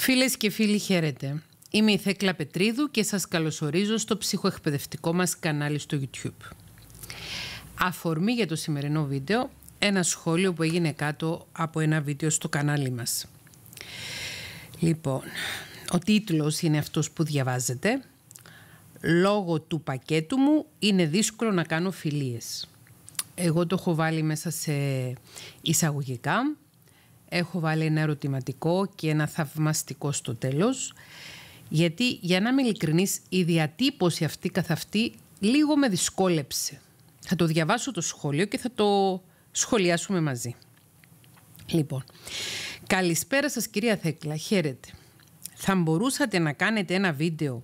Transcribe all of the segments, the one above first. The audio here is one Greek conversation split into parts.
Φίλες και φίλοι χαίρετε. Είμαι η Θέκλα Πετρίδου και σας καλωσορίζω στο ψυχοεκπαιδευτικό μας κανάλι στο YouTube. Αφορμή για το σημερινό βίντεο, ένα σχόλιο που έγινε κάτω από ένα βίντεο στο κανάλι μας. Λοιπόν, ο τίτλος είναι αυτός που διαβάζετε. Λόγω του πακέτου μου είναι δύσκολο να κάνω φιλίες. Εγώ το έχω βάλει μέσα σε εισαγωγικά έχω βάλει ένα ερωτηματικό και ένα θαυμαστικό στο τέλος γιατί για να είμαι ειλικρινής η διατύπωση αυτή καθ' αυτή λίγο με δυσκόλεψε. Θα το διαβάσω το σχόλιο και θα το σχολιάσουμε μαζί. Λοιπόν, καλησπέρα σας κυρία Θέκλα, χαίρετε. Θα μπορούσατε να κάνετε ένα βίντεο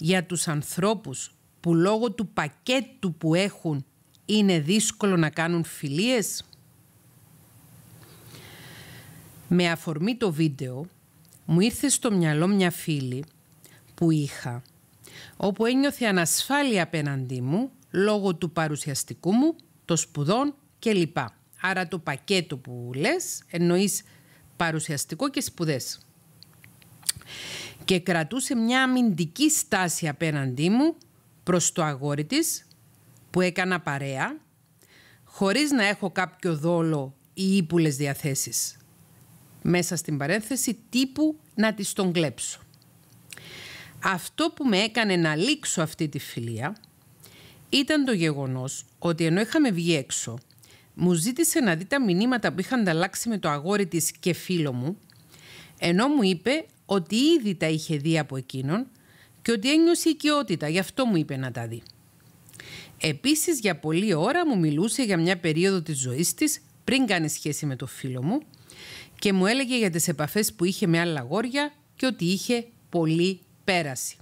για τους ανθρώπους που λόγω του πακέτου που έχουν είναι δύσκολο να κάνουν φιλίες; Με αφορμή το βίντεο, μου ήρθε στο μυαλό μια φίλη που είχα, όπου ένιωθε ανασφάλεια απέναντί μου λόγω του παρουσιαστικού μου, των σπουδών κλπ. Άρα το πακέτο που λες εννοείς παρουσιαστικό και σπουδές. Και κρατούσε μια αμυντική στάση απέναντί μου προς το αγόρι της που έκανα παρέα, χωρίς να έχω κάποιο δόλο ή ύπουλες διαθέσεις μέσα στην παρένθεση τύπου να της τον κλέψω. Αυτό που με έκανε να λήξω αυτή τη φιλία ήταν το γεγονός ότι ενώ είχαμε βγει έξω μου ζήτησε να δει τα μηνύματα που είχαν ανταλλάξει με το αγόρι της και φίλο μου ενώ μου είπε ότι ήδη τα είχε δει από εκείνον και ότι ένιωσε οικειότητα, γι' αυτό μου είπε να τα δει. Επίσης για πολλή ώρα μου μιλούσε για μια περίοδο της ζωής της πριν κάνει σχέση με το φίλο μου και μου έλεγε για τις επαφές που είχε με άλλα αγόρια και ότι είχε πολύ πέραση.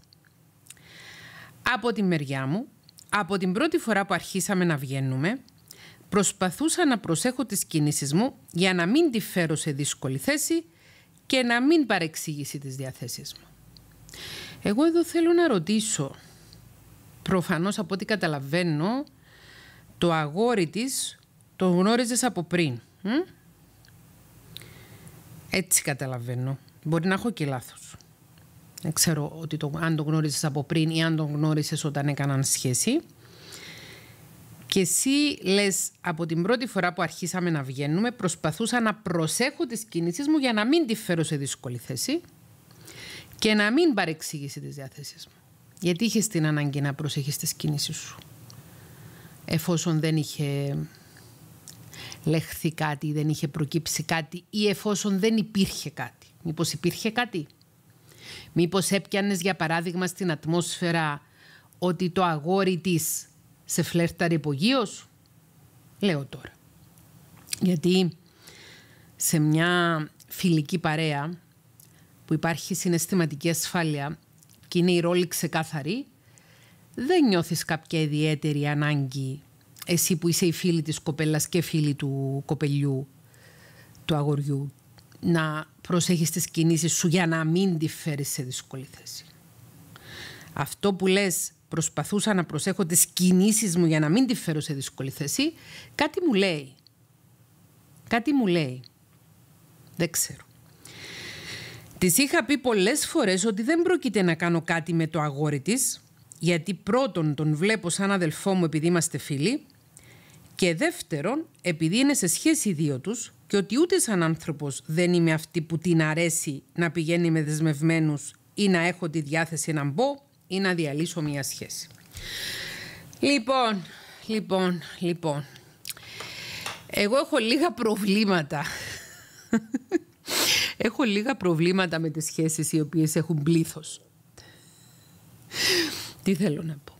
Από τη μεριά μου, από την πρώτη φορά που αρχίσαμε να βγαίνουμε, προσπαθούσα να προσέχω τις κινήσεις μου για να μην τη φέρω σε δύσκολη θέση και να μην παρεξηγήσει τις διαθέσεις μου. Εγώ εδώ θέλω να ρωτήσω, προφανώς από ό,τι καταλαβαίνω, το αγόρι της το γνώριζες από πριν. Έτσι καταλαβαίνω. Μπορεί να έχω και λάθος. Δεν ξέρω ότι το, αν το γνώρισες από πριν ή αν το γνώρισες όταν έκαναν σχέση. Και εσύ λες από την πρώτη φορά που αρχίσαμε να βγαίνουμε προσπαθούσα να προσέχω τις κινήσεις μου για να μην τη φέρω σε δύσκολη θέση και να μην παρεξηγήσει τις διάθεσεις μου. Γιατί είχες την ανάγκη να προσέχεις τις κινήσεις σου εφόσον δεν είχε λεχθεί κάτι, δεν είχε προκύψει κάτι ή εφόσον δεν υπήρχε κάτι. Μήπως υπήρχε κάτι; Μήπως έπιανες για παράδειγμα στην ατμόσφαιρα ότι το αγόρι της σε φλέρταρε υπογείως; Λέω τώρα. Γιατί σε μια φιλική παρέα που υπάρχει συναισθηματική ασφάλεια και είναι η ρόλη ξεκάθαρη, δεν νιώθεις κάποια ιδιαίτερη ανάγκη εσύ που είσαι η φίλη της κοπέλας και φίλη του κοπελιού, του αγοριού, να προσέχεις τις κινήσεις σου για να μην τη φέρεις σε δύσκολη θέση. Αυτό που λες προσπαθούσα να προσέχω τις κινήσεις μου για να μην τη φέρω σε δύσκολη θέση, κάτι μου λέει. Κάτι μου λέει. Δεν ξέρω. Της είχα πει πολλές φορές ότι δεν πρόκειται να κάνω κάτι με το αγόρι της, γιατί πρώτον τον βλέπω σαν αδελφό μου επειδή είμαστε φίλοι και δεύτερον, επειδή είναι σε σχέση οι δύο τους και ότι ούτε σαν άνθρωπος δεν είμαι αυτή που την αρέσει να πηγαίνει με δεσμευμένους ή να έχω τη διάθεση να μπω ή να διαλύσω μια σχέση. Λοιπόν, λοιπόν, λοιπόν. Εγώ έχω λίγα προβλήματα. έχω λίγα προβλήματα με τις σχέσεις οι οποίες έχουν πλήθος. Τι θέλω να πω.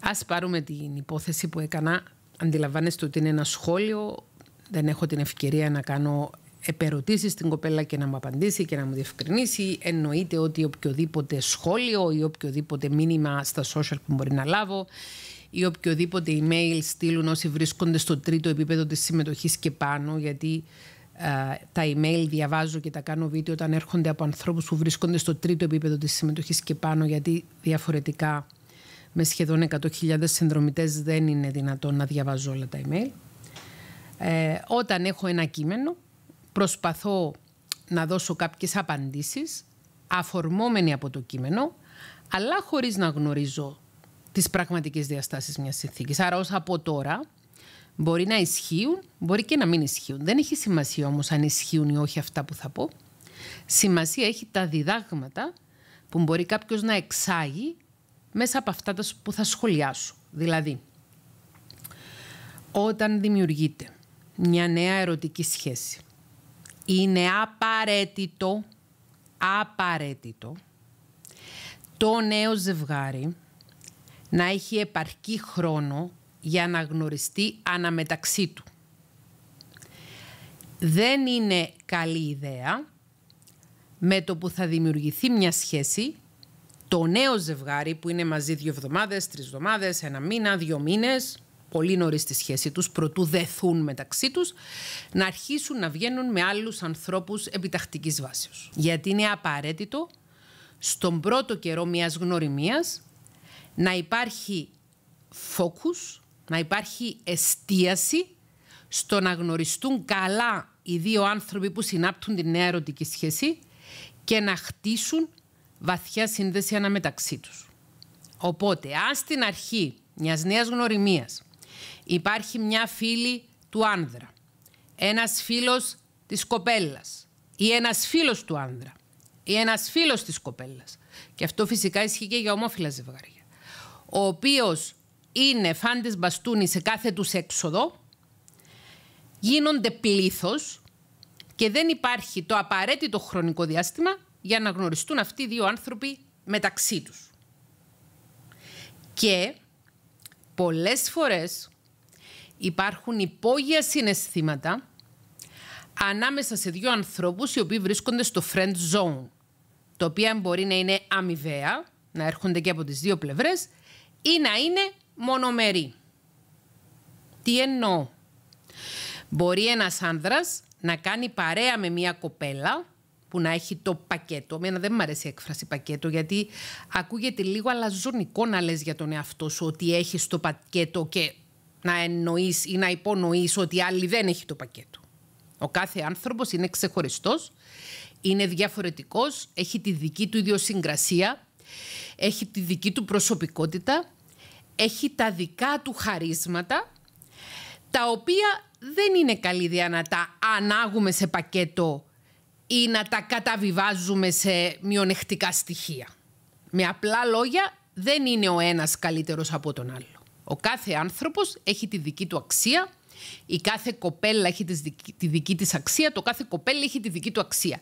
Ας πάρουμε την υπόθεση που έκανα αντιλαμβάνεστε ότι είναι ένα σχόλιο, δεν έχω την ευκαιρία να κάνω επερωτήσεις στην κοπέλα και να μου απαντήσει και να μου διευκρινίσει. Εννοείται ότι οποιοδήποτε σχόλιο ή οποιοδήποτε μήνυμα στα social που μπορεί να λάβω ή οποιοδήποτε email στείλουν όσοι βρίσκονται στο τρίτο επίπεδο της συμμετοχής και πάνω γιατί τα email διαβάζω και τα κάνω βίντεο όταν έρχονται από ανθρώπους που βρίσκονται στο τρίτο επίπεδο της συμμετοχής και πάνω γιατί διαφορετικά με σχεδόν 100.000 συνδρομητές δεν είναι δυνατόν να διαβάζω όλα τα email. Ε, όταν έχω ένα κείμενο προσπαθώ να δώσω κάποιες απαντήσεις αφορμόμενοι από το κείμενο, αλλά χωρίς να γνωρίζω τις πραγματικές διαστάσεις μιας συνθήκης. Άρα ως από τώρα μπορεί να ισχύουν, μπορεί και να μην ισχύουν. Δεν έχει σημασία όμως αν ισχύουν ή όχι αυτά που θα πω. Σημασία έχει τα διδάγματα που μπορεί κάποιος να εξάγει μέσα από αυτά που θα σχολιάσω. Δηλαδή, όταν δημιουργείται μια νέα ερωτική σχέση, είναι απαραίτητο, απαραίτητο, το νέο ζευγάρι να έχει επαρκή χρόνο για να γνωριστεί αναμεταξύ του. Δεν είναι καλή ιδέα με το που θα δημιουργηθεί μια σχέση το νέο ζευγάρι που είναι μαζί δύο εβδομάδες, τρεις εβδομάδες, ένα μήνα, δύο μήνες, πολύ νωρίς στη σχέση τους, προτού δεθούν μεταξύ τους, να αρχίσουν να βγαίνουν με άλλους ανθρώπους επιτακτικής βάσεως. Γιατί είναι απαραίτητο στον πρώτο καιρό μιας γνωριμίας να υπάρχει focus, να υπάρχει εστίαση στο να γνωριστούν καλά οι δύο άνθρωποι που συνάπτουν τη νέα ερωτική σχέση και να χτίσουν βαθιά σύνδεση αναμεταξύ τους. Οπότε, αν στην αρχή μιας νέας γνωριμίας υπάρχει μια φίλη του άνδρα, ένας φίλος της κοπέλας ή ένας φίλος του άνδρα ή ένας φίλος της κοπέλας και αυτό φυσικά ισχύει και για ομόφυλα ζευγάρια ο οποίος είναι φάντες μπαστούνι σε κάθε τους έξοδο γίνονται πλήθος και δεν υπάρχει το απαραίτητο χρονικό διάστημα για να γνωριστούν αυτοί οι δύο άνθρωποι μεταξύ τους. Και πολλές φορές υπάρχουν υπόγεια συναισθήματα ανάμεσα σε δύο ανθρώπους οι οποίοι βρίσκονται στο friend zone, το οποίο μπορεί να είναι αμοιβαία, να έρχονται και από τις δύο πλευρές, ή να είναι μονομερή. Τι εννοώ; Μπορεί ένας άνδρας να κάνει παρέα με μια κοπέλα που να έχει το πακέτο. Εμένα δεν μου αρέσει η έκφραση πακέτο, γιατί ακούγεται λίγο αλαζονικό να λες για τον εαυτό σου ότι έχεις το πακέτο και να εννοείς ή να υπονοείς ότι άλλη δεν έχει το πακέτο. Ο κάθε άνθρωπος είναι ξεχωριστός, είναι διαφορετικός, έχει τη δική του ιδιοσυγκρασία, έχει τη δική του προσωπικότητα, έχει τα δικά του χαρίσματα, τα οποία δεν είναι καλή ιδέα να τα ανάγουμε σε πακέτο ή να τα καταβιβάζουμε σε μειονεκτικά στοιχεία. Με απλά λόγια, δεν είναι ο ένας καλύτερος από τον άλλο. Ο κάθε άνθρωπος έχει τη δική του αξία, η κάθε κοπέλα έχει τη δική της αξία, το κάθε κοπέλα έχει τη δική του αξία.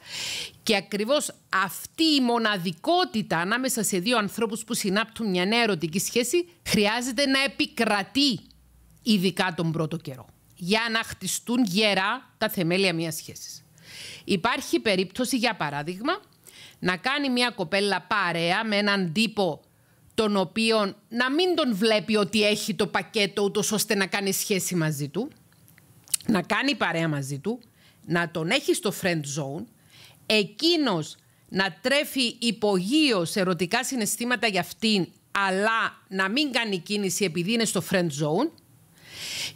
Και ακριβώς αυτή η μοναδικότητα ανάμεσα σε δύο ανθρώπους που συνάπτουν μια νέα ερωτική σχέση χρειάζεται να επικρατεί ειδικά τον πρώτο καιρό για να χτιστούν γερά τα θεμέλια μιας σχέσης. Υπάρχει περίπτωση, για παράδειγμα, να κάνει μια κοπέλα παρέα με έναν τύπο τον οποίο να μην τον βλέπει ότι έχει το πακέτο ούτως ώστε να κάνει σχέση μαζί του, να κάνει παρέα μαζί του, να τον έχει στο friend zone, εκείνος να τρέφει υπογείως ερωτικά συναισθήματα για αυτήν, αλλά να μην κάνει κίνηση επειδή είναι στο friend zone,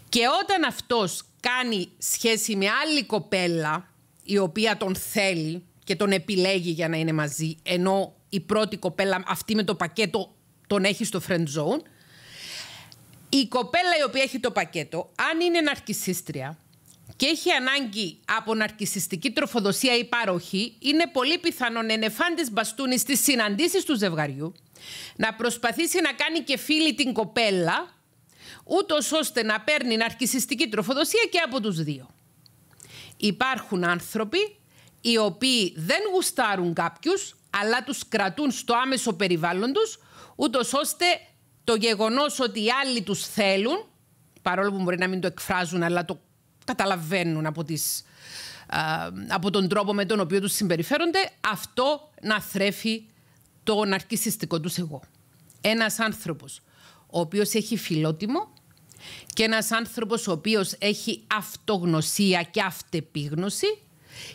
και όταν αυτός κάνει σχέση με άλλη κοπέλα, η οποία τον θέλει και τον επιλέγει για να είναι μαζί, ενώ η πρώτη κοπέλα αυτή με το πακέτο τον έχει στο friend zone, η κοπέλα η οποία έχει το πακέτο, αν είναι ναρκισίστρια και έχει ανάγκη από ναρκισιστική τροφοδοσία ή παροχή, είναι πολύ πιθανόν ενεφάντες μπαστούνι στις συναντήσεις του ζευγαριού να προσπαθήσει να κάνει και φίλη την κοπέλα ούτως ώστε να παίρνει ναρκισιστική τροφοδοσία και από τους δύο. Υπάρχουν άνθρωποι οι οποίοι δεν γουστάρουν κάποιους, αλλά τους κρατούν στο άμεσο περιβάλλον τους, ούτως ώστε το γεγονός ότι οι άλλοι τους θέλουν, παρόλο που μπορεί να μην το εκφράζουν, αλλά το καταλαβαίνουν από, τις, από τον τρόπο με τον οποίο τους συμπεριφέρονται, αυτό να θρέφει το ναρκισιστικό τους εγώ. Ένας άνθρωπος ο οποίος έχει φιλότιμο και ένας άνθρωπος ο οποίος έχει αυτογνωσία και αυτεπίγνωση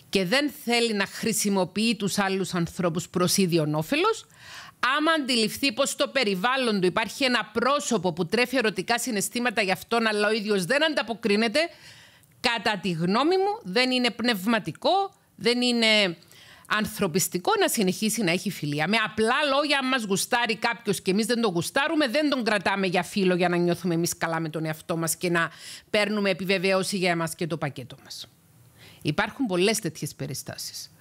και δεν θέλει να χρησιμοποιεί τους άλλους ανθρώπους προς ίδιον όφελος, άμα αντιληφθεί πως στο περιβάλλον του υπάρχει ένα πρόσωπο που τρέφει ερωτικά συναισθήματα για αυτόν, αλλά ο ίδιος δεν ανταποκρίνεται, κατά τη γνώμη μου δεν είναι πνευματικό, δεν είναι ανθρωπιστικό να συνεχίσει να έχει φιλία. Με απλά λόγια, αν μας γουστάρει κάποιος και εμείς δεν τον γουστάρουμε, δεν τον κρατάμε για φίλο για να νιώθουμε εμείς καλά με τον εαυτό μας και να παίρνουμε επιβεβαίωση για εμάς και το πακέτο μας. Υπάρχουν πολλές τέτοιες περιστάσεις.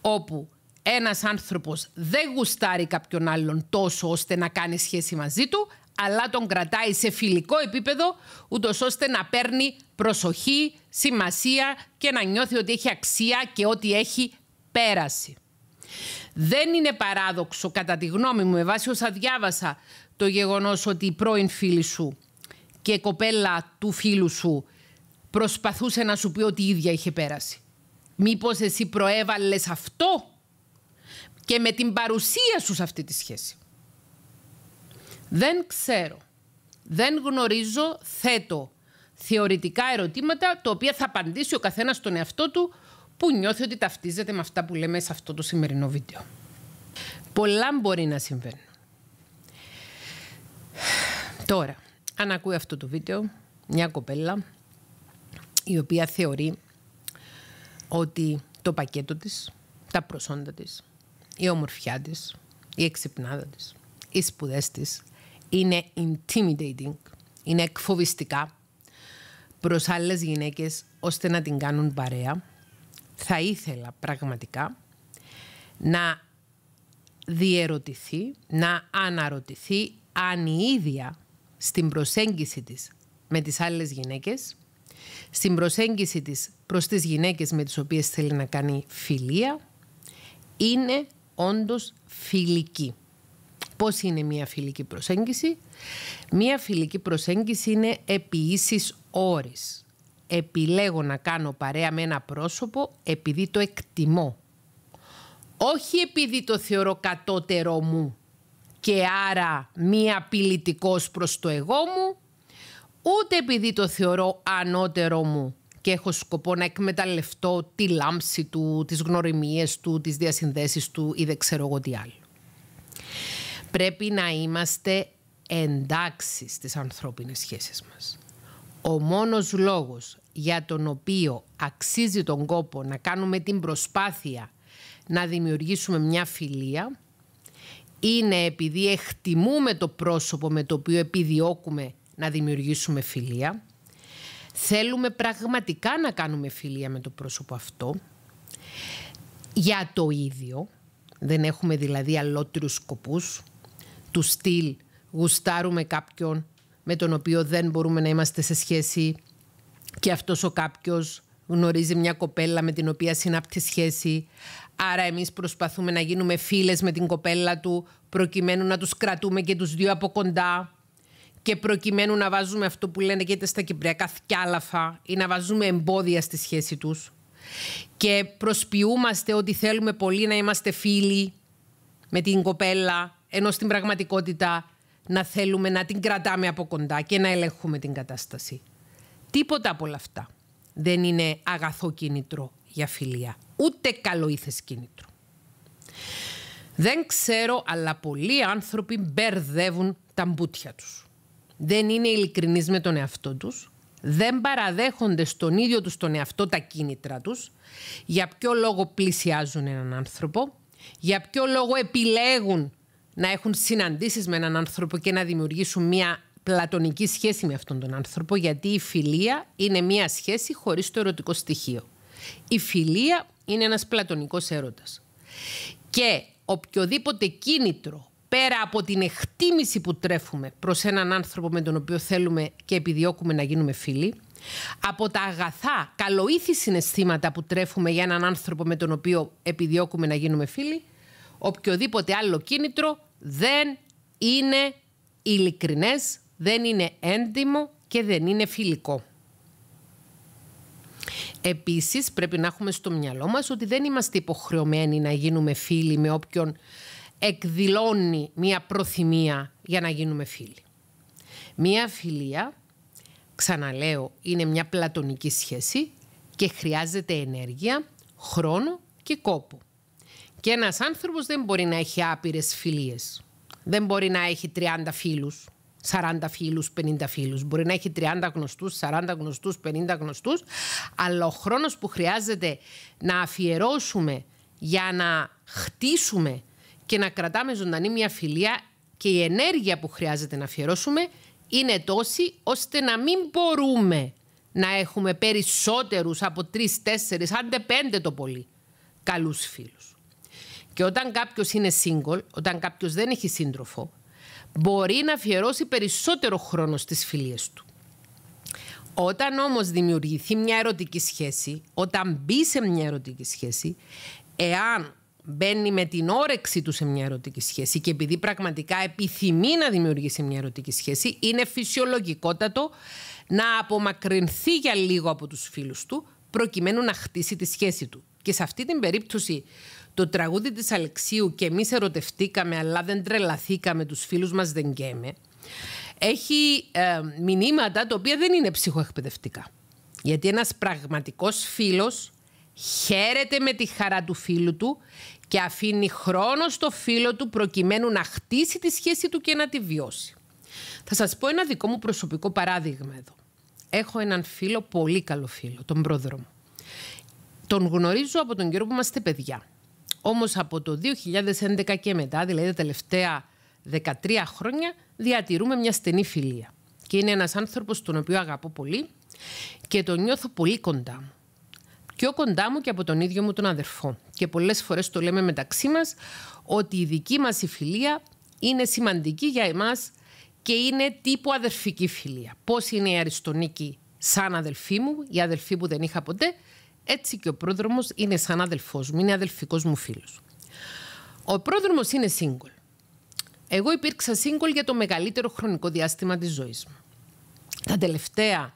Όπου ένας άνθρωπος δεν γουστάρει κάποιον άλλον τόσο ώστε να κάνει σχέση μαζί του, αλλά τον κρατάει σε φιλικό επίπεδο, ούτως ώστε να παίρνει προσοχή, σημασία και να νιώθει ότι έχει αξία και ότι έχει πέραση. Δεν είναι παράδοξο, κατά τη γνώμη μου, με βάση όσα διάβασα, το γεγονός ότι η πρώην φίλη σου και η κοπέλα του φίλου σου προσπαθούσε να σου πει ότι η ίδια είχε πέρασει. Μήπως εσύ προέβαλες αυτό και με την παρουσία σου σε αυτή τη σχέση. Δεν ξέρω. Δεν γνωρίζω, θέτω θεωρητικά ερωτήματα, τα οποία θα απαντήσει ο καθένας στον εαυτό του που νιώθει ότι ταυτίζεται με αυτά που λέμε σε αυτό το σημερινό βίντεο. Πολλά μπορεί να συμβαίνουν. Τώρα, αν ακούει αυτό το βίντεο, μια κοπέλα η οποία θεωρεί ότι το πακέτο της, τα προσόντα της, η ομορφιά της, η εξυπνάδα της, οι σπουδές της είναι intimidating, είναι εκφοβιστικά προς άλλες γυναίκες ώστε να την κάνουν παρέα θα ήθελα πραγματικά να διερωτηθεί, να αναρωτηθεί αν η ίδια στην προσέγγιση της με τις άλλες γυναίκες, στην προσέγγιση της προς τις γυναίκες με τις οποίες θέλει να κάνει φιλία, είναι όντως φιλική. Πώς είναι μια φιλική προσέγγιση; Μια φιλική προσέγγιση είναι επί ίσης όρης επιλέγω να κάνω παρέα με ένα πρόσωπο επειδή το εκτιμώ. Όχι επειδή το θεωρώ κατώτερό μου και άρα μη απειλητικός προς το εγώ μου, ούτε επειδή το θεωρώ ανώτερό μου και έχω σκοπό να εκμεταλλευτώ τη λάμψη του, τις γνωριμίες του, τις διασυνδέσεις του ή δεν ξέρω εγώ τι άλλο. Πρέπει να είμαστε εντάξει στις ανθρώπινες σχέσεις μας. Ο μόνος λόγος για τον οποίο αξίζει τον κόπο να κάνουμε την προσπάθεια να δημιουργήσουμε μια φιλία είναι επειδή εκτιμούμε το πρόσωπο με το οποίο επιδιώκουμε να δημιουργήσουμε φιλία. Θέλουμε πραγματικά να κάνουμε φιλία με το πρόσωπο αυτό για το ίδιο. Δεν έχουμε δηλαδή αλλότερους σκοπούς. Του στυλ γουστάρουμε κάποιον με τον οποίο δεν μπορούμε να είμαστε σε σχέση και αυτός ο κάποιος γνωρίζει μια κοπέλα με την οποία συνάπτει σχέση. Άρα εμείς προσπαθούμε να γίνουμε φίλες με την κοπέλα του προκειμένου να τους κρατούμε και τους δύο από κοντά και προκειμένου να βάζουμε αυτό που λένε και στα κυπριακά θκιάλαφα ή να βάζουμε εμπόδια στη σχέση τους. Και προσποιούμαστε ότι θέλουμε πολύ να είμαστε φίλοι με την κοπέλα, ενώ στην πραγματικότητα να θέλουμε να την κρατάμε από κοντά και να ελέγχουμε την κατάσταση. Τίποτα από όλα αυτά δεν είναι αγαθό κίνητρο για φιλία. Ούτε καλοήθες κίνητρο. Δεν ξέρω, αλλά πολλοί άνθρωποι μπερδεύουν τα μπούτια τους. Δεν είναι ειλικρινείς με τον εαυτό τους. Δεν παραδέχονται στον ίδιο τους τον εαυτό τα κίνητρα τους. Για ποιο λόγο πλησιάζουν έναν άνθρωπο. Για ποιο λόγο επιλέγουν να έχουν συναντήσεις με έναν άνθρωπο και να δημιουργήσουν μια πλατωνική σχέση με αυτόν τον άνθρωπο, γιατί η φιλία είναι μία σχέση χωρίς το ερωτικό στοιχείο. Η φιλία είναι ένας πλατωνικός έρωτας. Και οποιοδήποτε κίνητρο πέρα από την εκτίμηση που τρέφουμε προς έναν άνθρωπο με τον οποίο θέλουμε και επιδιώκουμε να γίνουμε φίλοι, από τα αγαθά, καλοήθη συναισθήματα που τρέφουμε για έναν άνθρωπο με τον οποίο επιδιώκουμε να γίνουμε φίλοι, οποιοδήποτε άλλο κίνητρο δεν είναι ειλικρινές, δεν είναι έντιμο και δεν είναι φιλικό. Επίσης πρέπει να έχουμε στο μυαλό μας ότι δεν είμαστε υποχρεωμένοι να γίνουμε φίλοι με όποιον εκδηλώνει μία προθυμία για να γίνουμε φίλοι. Μία φιλία, ξαναλέω, είναι μια πλατωνική σχέση και χρειάζεται ενέργεια, χρόνο και κόπο. Και ένας άνθρωπος δεν μπορεί να έχει άπειρες φιλίες. Δεν μπορεί να έχει 30 φίλους 40 φίλους, 50 φίλους. Μπορεί να έχει 30 γνωστούς, 40 γνωστούς, 50 γνωστούς, αλλά ο χρόνος που χρειάζεται να αφιερώσουμε για να χτίσουμε και να κρατάμε ζωντανή μια φιλία και η ενέργεια που χρειάζεται να αφιερώσουμε είναι τόση ώστε να μην μπορούμε να έχουμε περισσότερους από τρεις, τέσσερις, άντε πέντε το πολύ, καλούς φίλους. Και όταν κάποιος είναι single, όταν κάποιος δεν έχει σύντροφο, μπορεί να αφιερώσει περισσότερο χρόνο στις φιλίες του. Όταν όμως δημιουργηθεί μια ερωτική σχέση, όταν μπει σε μια ερωτική σχέση, εάν μπαίνει με την όρεξη του σε μια ερωτική σχέση και επειδή πραγματικά επιθυμεί να δημιουργήσει μια ερωτική σχέση, είναι φυσιολογικότατο να απομακρυνθεί για λίγο από τους φίλους του προκειμένου να χτίσει τη σχέση του. Και σε αυτή την περίπτωση το τραγούδι της Αλεξίου και εμείς ερωτευτήκαμε αλλά δεν τρελαθήκαμε τους φίλους μας δεν γκέμε έχει ε, μηνύματα τα οποία δεν είναι ψυχοεκπαιδευτικά. Γιατί ένας πραγματικός φίλος χαίρεται με τη χαρά του φίλου του και αφήνει χρόνο στο φίλο του προκειμένου να χτίσει τη σχέση του και να τη βιώσει. Θα σας πω ένα δικό μου προσωπικό παράδειγμα εδώ. Έχω έναν φίλο, πολύ καλό φίλο, τον πρόεδρο μου. Τον γνωρίζω από τον καιρό που είμαστε παιδιά. Όμως από το 2011 και μετά, δηλαδή τα τελευταία 13 χρόνια, διατηρούμε μια στενή φιλία. Και είναι ένας άνθρωπος τον οποίο αγαπώ πολύ και τον νιώθω πολύ κοντά μου. Πιο κοντά μου και από τον ίδιο μου τον αδερφό. Και πολλές φορές το λέμε μεταξύ μας ότι η δική μας η φιλία είναι σημαντική για εμάς και είναι τύπου αδερφική φιλία. Πώς είναι η Αριστονίκη σαν αδελφή μου, η αδελφή που δεν είχα ποτέ, έτσι και ο πρόδρομος είναι σαν αδελφός μου, είναι αδελφικός μου φίλος. Ο πρόδρομος είναι single. Εγώ υπήρξα single για το μεγαλύτερο χρονικό διάστημα της ζωής μου. Τα τελευταία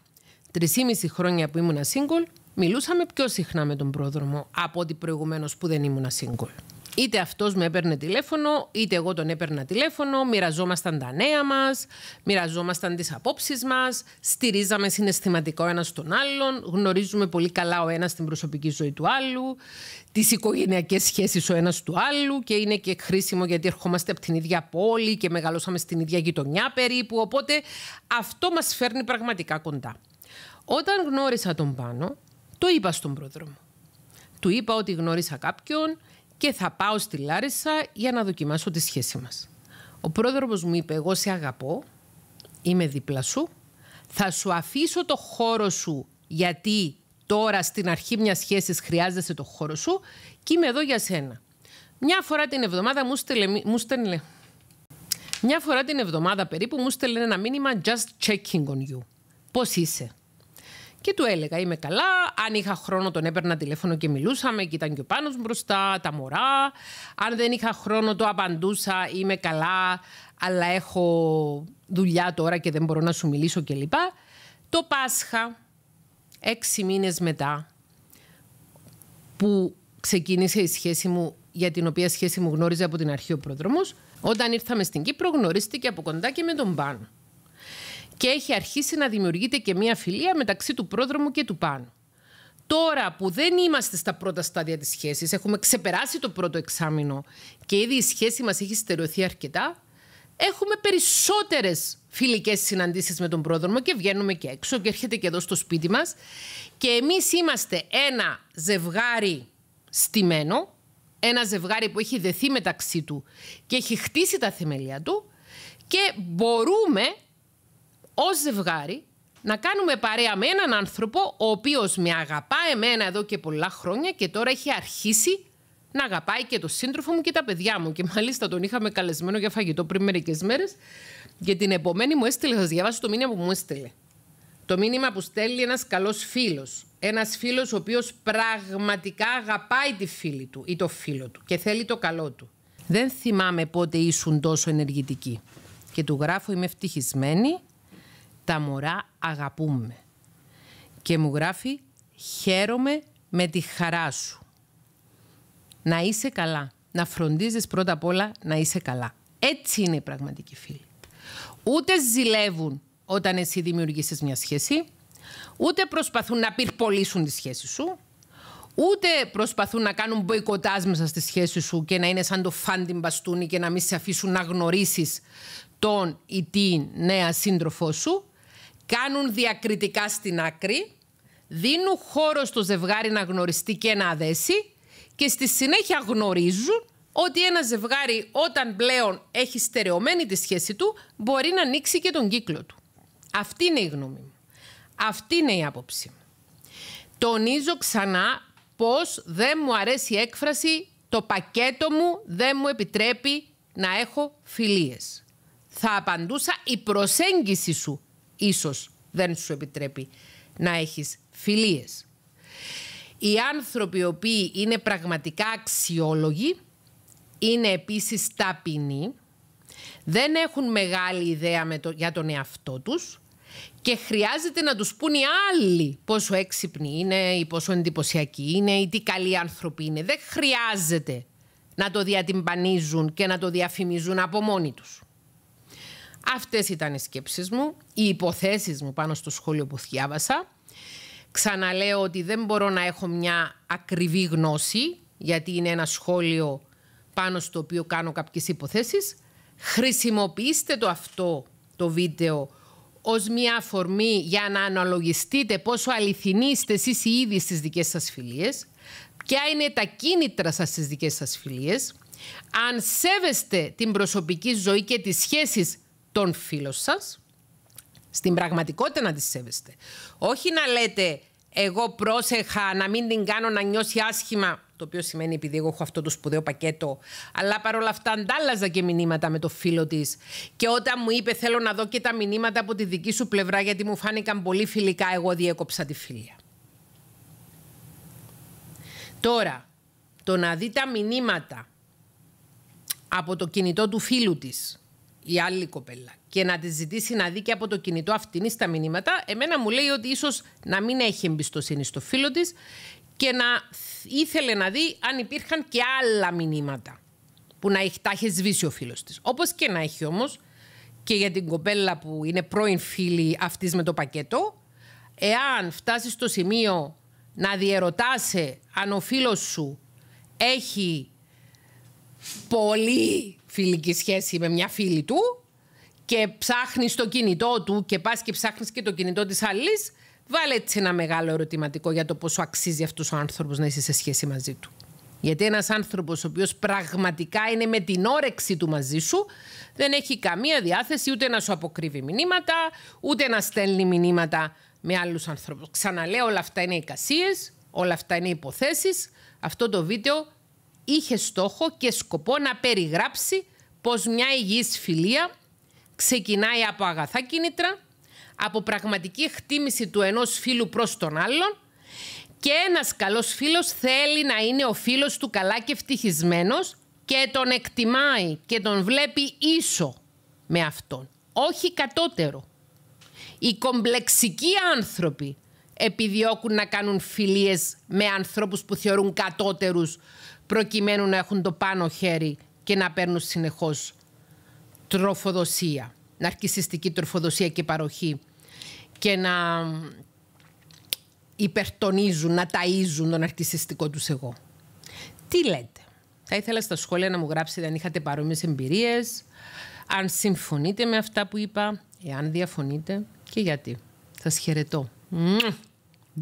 3,5 χρόνια που ήμουν single, μιλούσαμε πιο συχνά με τον πρόδρομο από ότι προηγουμένως που δεν ήμουν single. Είτε αυτός με έπαιρνε τηλέφωνο, είτε εγώ τον έπαιρνα τηλέφωνο, μοιραζόμασταν τα νέα μας, μοιραζόμασταν τις απόψεις μας, στηρίζαμε συναισθηματικά ο ένας τον άλλον, γνωρίζουμε πολύ καλά ο ένας την προσωπική ζωή του άλλου, τις οικογενειακές σχέσεις ο ένας του άλλου και είναι και χρήσιμο γιατί ερχόμαστε από την ίδια πόλη και μεγαλώσαμε στην ίδια γειτονιά περίπου, οπότε αυτό μας φέρνει πραγματικά κοντά. Όταν γνώρισα τον Πάνο, το είπα στον πρόδρομο. Του είπα ότι γνώρισα κάποιον και θα πάω στη Λάρισα για να δοκιμάσω τη σχέση μας. Ο πρόδρομος μου είπε εγώ σε αγαπώ, είμαι δίπλα σου, θα σου αφήσω το χώρο σου γιατί τώρα στην αρχή μιας σχέσης χρειάζεσαι το χώρο σου και είμαι εδώ για σένα. Μια φορά την εβδομάδα μου στέλνε, μου στέλνε μια φορά την εβδομάδα περίπου μου στέλνε ένα μήνυμα just checking on you. Πώς είσαι; Και του έλεγα: Είμαι καλά. Αν είχα χρόνο, τον έπαιρνα τηλέφωνο και μιλούσαμε και ήταν και ο πάνω μπροστά, τα μωρά. Αν δεν είχα χρόνο, το απαντούσα: Είμαι καλά, αλλά έχω δουλειά τώρα και δεν μπορώ να σου μιλήσω κλπ. Το Πάσχα, έξι μήνες μετά, που ξεκίνησε η σχέση μου, για την οποία σχέση μου γνώριζε από την αρχή ο πρόδρομος, όταν ήρθαμε στην Κύπρο γνωρίστηκε από κοντά και με τον Πάνο και έχει αρχίσει να δημιουργείται και μια φιλία μεταξύ του πρόδρομου και του πάνω. Τώρα που δεν είμαστε στα πρώτα στάδια της σχέσης, έχουμε ξεπεράσει το πρώτο εξάμεινο και ήδη η σχέση μας έχει στερεωθεί αρκετά, έχουμε περισσότερες φιλικές συναντήσεις με τον πρόδρομο και βγαίνουμε και έξω και έρχεται και εδώ στο σπίτι μας και εμείς είμαστε ένα ζευγάρι στημένο, ένα ζευγάρι που έχει δεθεί μεταξύ του και έχει χτίσει τα θεμέλια του και μπορούμε ως ζευγάρι να κάνουμε παρέα με έναν άνθρωπο ο οποίος με αγαπά εμένα εδώ και πολλά χρόνια και τώρα έχει αρχίσει να αγαπάει και το σύντροφο μου και τα παιδιά μου. Και μάλιστα τον είχαμε καλεσμένο για φαγητό πριν μερικές μέρες. Και την επομένη μου έστειλε, θα σας διαβάσω το μήνυμα που μου έστειλε. Το μήνυμα που στέλνει ένας καλός φίλος. Ένας φίλος ο οποίος πραγματικά αγαπάει τη φίλη του ή το φίλο του και θέλει το καλό του. Δεν θυμάμαι πότε ήσουν τόσο ενεργητική. Και του γράφω είμαι ευτυχισμένη τα μωρά αγαπούμε. Και μου γράφει χαίρομαι με τη χαρά σου. Να είσαι καλά. Να φροντίζεις πρώτα απ' όλα να είσαι καλά. Έτσι είναι οι πραγματικοί φίλοι. Ούτε ζηλεύουν όταν εσύ δημιουργήσεις μια σχέση, ούτε προσπαθούν να πυρπολίσουν τη σχέση σου, ούτε προσπαθούν να κάνουν μποϊκοτάζ μέσα στη σχέση σου και να είναι σαν το φάντιν μπαστούνι και να μην σε αφήσουν να γνωρίσεις τον ή την νέα σύντροφό σου, κάνουν διακριτικά στην άκρη, δίνουν χώρο στο ζευγάρι να γνωριστεί και να αδέσει και στη συνέχεια γνωρίζουν ότι ένα ζευγάρι όταν πλέον έχει στερεωμένη τη σχέση του μπορεί να ανοίξει και τον κύκλο του. Αυτή είναι η γνώμη μου. Αυτή είναι η άποψη μου. Τονίζω ξανά πως δεν μου αρέσει η έκφραση το πακέτο μου δεν μου επιτρέπει να έχω φιλίες. Θα απαντούσα η προσέγγιση σου ίσως δεν σου επιτρέπει να έχεις φιλίες. Οι άνθρωποι οι οποίοι είναι πραγματικά αξιόλογοι είναι επίσης ταπεινοί, δεν έχουν μεγάλη ιδέα με το, για τον εαυτό τους και χρειάζεται να τους πούν οι άλλοι πόσο έξυπνοι είναι ή πόσο εντυπωσιακοί είναι ή τι καλοί άνθρωποι είναι. Δεν χρειάζεται να το διατυμπανίζουν και να το διαφημίζουν από μόνοι τους. Αυτές ήταν οι σκέψεις μου, οι υποθέσεις μου πάνω στο σχόλιο που διάβασα. Ξαναλέω ότι δεν μπορώ να έχω μια ακριβή γνώση, γιατί είναι ένα σχόλιο πάνω στο οποίο κάνω κάποιες υποθέσεις. Χρησιμοποιήστε το αυτό το βίντεο ως μια αφορμή για να αναλογιστείτε πόσο αληθινοί είστε εσείς οι ίδιοι στις δικές σας φιλίες, ποια είναι τα κίνητρα σας στις δικές σας φιλίες, αν σέβεστε την προσωπική ζωή και τις σχέσεις των φίλων σας, στην πραγματικότητα να τις σέβεστε. Όχι να λέτε εγώ πρόσεχα να μην την κάνω να νιώσει άσχημα, το οποίο σημαίνει επειδή εγώ έχω αυτό το σπουδαίο πακέτο, αλλά παρόλα αυτά αντάλλαζα και μηνύματα με το φίλο της. Και όταν μου είπε θέλω να δω και τα μηνύματα από τη δική σου πλευρά, γιατί μου φάνηκαν πολύ φιλικά, εγώ διέκοψα τη φιλία. Τώρα, το να δει τα μηνύματα από το κινητό του φίλου της η άλλη κοπέλα και να της ζητήσει να δει και από το κινητό αυτήν στα μηνύματα, εμένα μου λέει ότι ίσως να μην έχει εμπιστοσύνη στο φίλο της και να ήθελε να δει αν υπήρχαν και άλλα μηνύματα που να έχει, τα έχει σβήσει ο φίλος της. Όπως και να έχει όμως, και για την κοπέλα που είναι πρώην φίλη αυτής με το πακέτο, εάν φτάσεις στο σημείο να διερωτάσαι αν ο φίλος σου έχει πολύ φιλική σχέση με μια φίλη του και ψάχνεις το κινητό του και πας και ψάχνεις και το κινητό της άλλης, βάλε έτσι ένα μεγάλο ερωτηματικό για το πόσο αξίζει αυτός ο άνθρωπος να είσαι σε σχέση μαζί του. Γιατί ένας άνθρωπος ο οποίος πραγματικά είναι με την όρεξη του μαζί σου δεν έχει καμία διάθεση ούτε να σου αποκρύβει μηνύματα, ούτε να στέλνει μηνύματα με άλλους ανθρώπους. Ξαναλέω όλα αυτά είναι εικασίες, όλα αυτά είναι υποθέσεις. Αυτό το βίντεο είχε στόχο και σκοπό να περιγράψει πως μια υγιής φιλία ξεκινάει από αγαθά κίνητρα, από πραγματική εκτίμηση του ενός φίλου προς τον άλλον και ένας καλός φίλος θέλει να είναι ο φίλος του καλά και ευτυχισμένος και τον εκτιμάει και τον βλέπει ίσο με αυτόν, όχι κατώτερο. Οι κομπλεξικοί άνθρωποι επιδιώκουν να κάνουν φιλίες με ανθρώπους που θεωρούν κατώτερους προκειμένου να έχουν το πάνω χέρι και να παίρνουν συνεχώς τροφοδοσία, ναρκισιστική τροφοδοσία και παροχή και να υπερτονίζουν, να ταΐζουν τον ναρκισιστικό τους εγώ. Τι λέτε; Θα ήθελα στα σχόλια να μου γράψετε αν είχατε παρόμοιες εμπειρίες, αν συμφωνείτε με αυτά που είπα, εάν διαφωνείτε και γιατί. Σας χαιρετώ.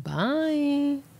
Bye.